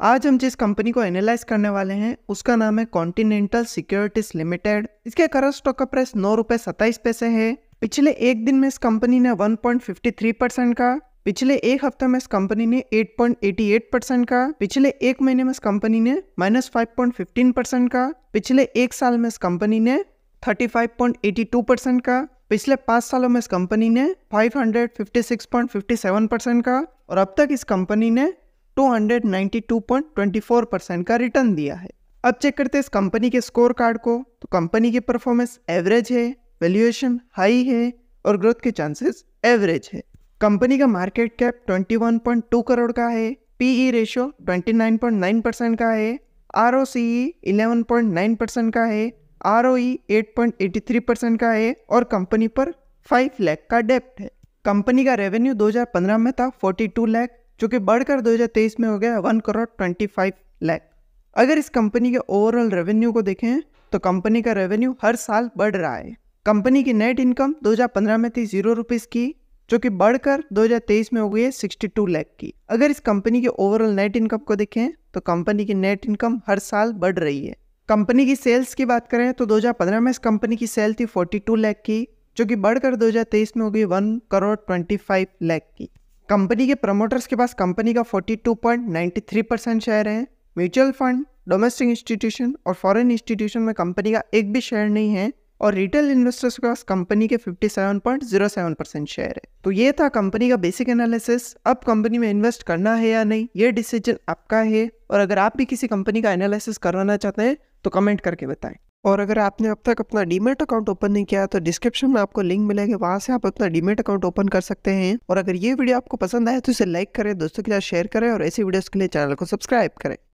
आज हम जिस कंपनी को एनालाइज करने वाले हैं, उसका नाम है कॉन्टिनेंटल सिक्योरिटीज लिमिटेड इसके करंट स्टॉक का प्राइस नौ रुपए सत्ताईस पैसे है। पिछले एक दिन में इस कंपनी ने 1.53 परसेंट का, पिछले एक हफ़्ते में इस कंपनी ने 8.88 परसेंट का, पिछले एक महीने में इस कंपनी ने माइनस फाइव परसेंट का, पिछले एक साल में इस कंपनी ने 35.82 परसेंट का, पिछले पाँच सालों में इस कंपनी ने 556.57 परसेंट का, और अब तक इस कंपनी ने 292.24 परसेंट का रिटर्न दिया है। अब चेक करते हैं इस कंपनी के स्कोर कार्ड को। तो कंपनी की परफॉर्मेंस एवरेज है, वैल्यूएशन हाई है और ग्रोथ के चांसेस एवरेज है। कंपनी का मार्केट कैप 21.2 करोड़ का है पीई रेशियो 29.9 परसेंट का है, R O C eleven percent का है, आर ओ एट परसेंट का है और कंपनी पर 5 लाख का डेप्ट है। कंपनी का रेवेन्यू 2015 में था 42 लाख जो कि बढ़कर 2023 में हो गया, one crore twenty five lakh. अगर इस कंपनी के ओवरऑल रेवेन्यू को देखें तो कंपनी का रेवेन्यू हर साल बढ़ रहा है। कंपनी की नेट इनकम 2015 में थी ज़ीरो रुपीज़ की, जो कि बढ़कर 2023 में हो गई है 62 लाख की। अगर इस कंपनी के ओवरऑल नेट इनकम को देखें तो कंपनी की नेट इनकम हर साल बढ़ रही है। कंपनी की सेल्स की बात करें तो 2015 में इस कंपनी की सेल थी 42 लाख की, जो कि बढ़कर 2023 में हो गई वन करोड़ 25 लाख की। कंपनी के प्रमोटर्स के पास कंपनी का 42.93 परसेंट शेयर है म्यूचुअल फंड डोमेस्टिक इंस्टीट्यूशन और फॉरेन इंस्टीट्यूशन में कंपनी का एक भी शेयर नहीं है और रिटेल इन्वेस्टर्स के पास कंपनी के 57.07 परसेंट शेयर है। तो ये था कंपनी का बेसिक एनालिसिस अब कंपनी में इन्वेस्ट करना है या नहीं, ये डिसीज़न आपका है और अगर आप भी किसी कंपनी का एनालिसिस करवाना चाहते हैं तो कमेंट करके बताएँ। और अगर आपने अब तक अपना डीमेट अकाउंट ओपन नहीं किया तो डिस्क्रिप्शन में आपको लिंक मिलेगा, वहाँ से आप अपना डीमेट अकाउंट ओपन कर सकते हैं। और अगर ये वीडियो आपको पसंद आए तो इसे लाइक करें, दोस्तों के साथ शेयर करें और ऐसी वीडियोस के लिए चैनल को सब्सक्राइब करें।